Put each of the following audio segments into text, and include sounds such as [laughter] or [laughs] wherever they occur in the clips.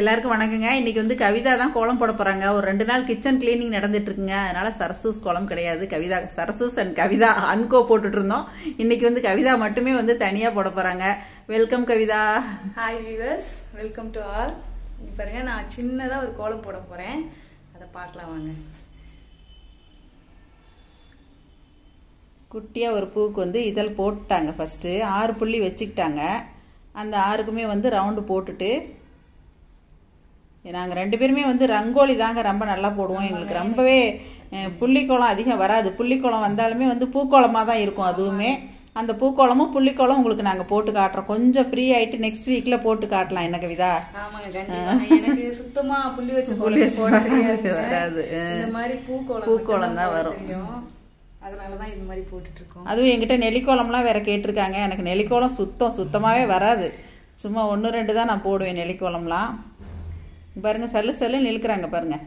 எல்லாருக்கும் வணக்கங்க. இன்னைக்கு வந்து கவிதா தான் கோலம் போட போறாங்க. ஒரு ரெண்டு நாள் கிச்சன் கிளீனிங் நடந்துட்டு இருக்குங்க. அதனால சரசூஸ் கோலம் கிடையாது. கவிதா சரசூஸ் அண்ட் கவிதா அன்கோ போட்டுட்டு இருந்தோம். இன்னைக்கு வந்து கவிதா மட்டுமே வந்து தனியா போட போறாங்க. Welcome Kavitha. Hi viewers welcome to all பாருங்க நான் சின்னதாக ஒரு கோலம் போட போகிறேன் அதை பார்க்கலாம் வாங்க. குட்டியா ஒரு பூவுக்கு வந்து இதழ் போட்டுட்டாங்க ஃபர்ஸ்ட் ஆறு புள்ளி வச்சுக்கிட்டாங்க. அந்த ஆறுக்குமே வந்து ரவுண்டு போட்டுட்டு நாங்கள் ரெண்டு பேருமே வந்து ரங்கோலி தாங்க ரொம்ப நல்லா போடுவோம். எங்களுக்கு ரொம்பவே அஹ், புள்ளிக்கோலம் அதிகம் வராது. புள்ளிக்கோலம் வந்தாலுமே வந்து பூக்கோளமாக தான் இருக்கும் அதுவுமே. அந்த பூக்கோளமும் புள்ளிக்கோலம் உங்களுக்கு நாங்கள் போட்டு காட்டுறோம். கொஞ்சம் ஃப்ரீ ஆயிட்டு நெக்ஸ்ட் வீக்கில் போட்டு காட்டலாம் என்ன கவிதா? ஆமாங்க கண்டிப்பாங்க எனக்கு சுத்தமா புள்ளி வச்ச புள்ளி வச்ச வராது. மட்டும்தான் தான் வரும். அதுவும் என்கிட்ட நெல்லிக்கோலம்லாம் வேற கேட்டிருக்காங்க. எனக்கு நெல்லிக்கோலம் சுத்தம் சுத்தமாகவே வராது. சும்மா ஒன்று ரெண்டு தான் நான் போடுவேன் நெல்லிக்கோலம்லாம் பாருங்க சல்லு சல்லு நிற்கிறாங்க பாருங்கள்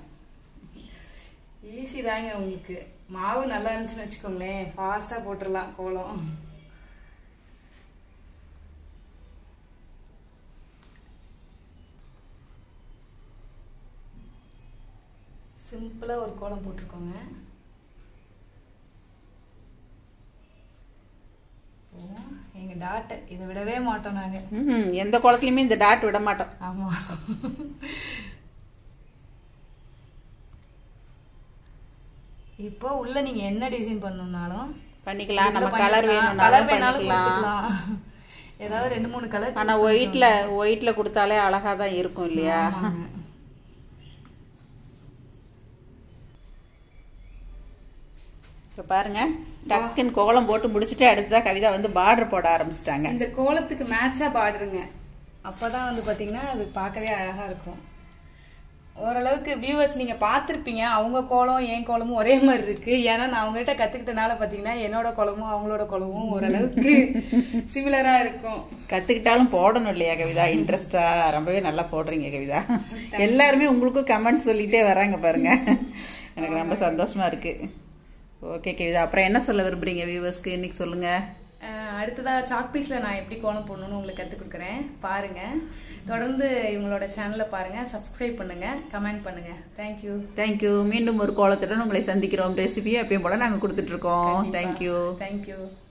ஈஸி தாங்க உங்களுக்கு. மாவு நல்லா இருந்துச்சுன்னு வச்சுக்கோங்களேன். ஃபாஸ்ட்டாக போட்டுடலாம் கோலம். சிம்பிளாக ஒரு கோலம் போட்டிருக்கோங்க. டாட்டு இதை விடவே மாட்டோம் நாங்க. எந்த கோலத்துலையுமே இந்த டாட் விட மாட்டோம். ஆமா. இப்போ உள்ள நீங்க என்ன டிசைன் பண்ணணும்னாலும் பண்ணிக்கலாம். நம்ம கலர். வேணும்னாலும் பண்ணிக்கலாம். ஏதாவது ரெண்டு மூணு கலர் ஆனால் ஒயிட்ல ஒயிட்ல கொடுத்தாலே அழகா தான் இருக்கும் இல்லையா? இப்போ பாருங்க டக்குன்னு கோலம் போட்டு முடிச்சுட்டு அடுத்ததா கவிதா வந்து பார்டர் போட ஆரம்பிச்சிட்டாங்க. இந்த கோலத்துக்கு மேட்சா பாடுறங்க அப்பதான் வந்து பாத்தீங்கன்னா அது பார்க்கவே அழகா இருக்கும். ஓரளவுக்கு வியூவர்ஸ் நீங்க பார்த்திருப்பீங்க. அவங்க கோலம் என் கோலமும் ஒரே மாதிரி இருக்கு. ஏன்னா நான் அவங்ககிட்ட கத்துக்கிட்டனால பாத்தீங்கன்னா என்னோட கோலமும் அவங்களோட கோலமும் ஓரளவுக்கு சிமிலரா இருக்கும். கத்துக்கிட்டாலும் போடணும் இல்லையா கவிதா? இன்ட்ரெஸ்டா ரொம்பவே நல்லா போடுறீங்க கவிதா. [laughs] எல்லாருமே உங்களுக்கும் கமெண்ட் சொல்லிட்டே வராங்க பாருங்க. எனக்கு ரொம்ப சந்தோஷமா இருக்கு. ஓகே கவிதா அப்புறம் என்ன சொல்ல விரும்புறீங்க வியூவர்ஸ்க்கு இன்னைக்கு சொல்லுங்க. அஹ் அடுத்ததா சாக் பீஸ்ல நான் எப்படி கோலம் போடணும்னு உங்களுக்கு கற்றுக் கொடுக்குறேன். பாருங்க. தொடர்ந்து இவங்களோட சேனலை பாருங்க. சப்ஸ்கிரைப் பண்ணுங்க. கமெண்ட் பண்ணுங்க. தேங்க்யூ தேங்க்யூ மீண்டும் ஒரு கோலத்துடன் உங்களை சந்திக்கிறோம். ரெசிபியை எப்பயும் போல நாங்கள் கொடுத்துட்டு இருக்கோம். Thank you thank you